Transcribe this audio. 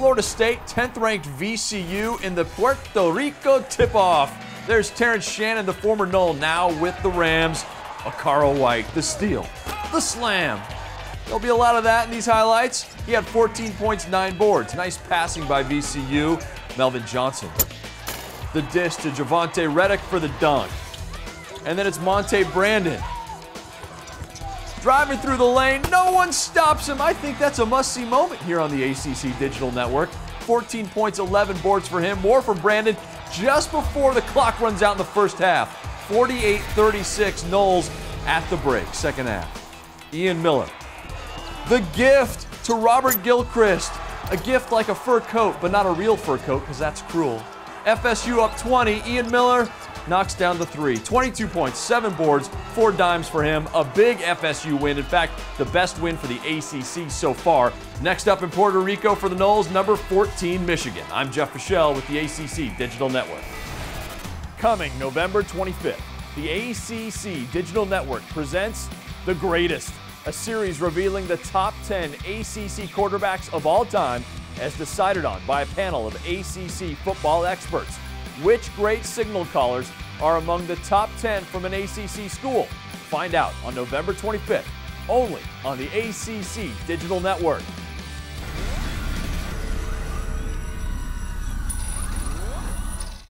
Florida State, 10th ranked VCU in the Puerto Rico tip off. There's Terrance Shannon, the former Nole, now with the Rams. Okaro White, the steal, the slam. There'll be a lot of that in these highlights. He had 14 points, 9 boards. Nice passing by VCU. Melvin Johnson. The dish to Juvonte Reddic for the dunk. And then it's Montay Brandon. Driving through the lane, no one stops him. I think that's a must see moment here on the ACC Digital Network. 14 points, 11 boards for him. More for Brandon just before the clock runs out in the first half. 48 36 Noles at the break, second half. Ian Miller. The gift to Robert Gilchrist. A gift like a fur coat, but not a real fur coat because that's cruel. FSU up 20. Ian Miller knocks down the three. 22 points, seven boards, four dimes for him. A big FSU win. In fact, the best win for the ACC so far. Next up in Puerto Rico for the Noles, number 14, Michigan. I'm Jeff Fischel with the ACC Digital Network. Coming November 25th, the ACC Digital Network presents The Greatest, a series revealing the top 10 ACC quarterbacks of all time as decided on by a panel of ACC football experts. Which great signal callers are among the top 10 from an ACC school? Find out on November 25th, only on the ACC Digital Network.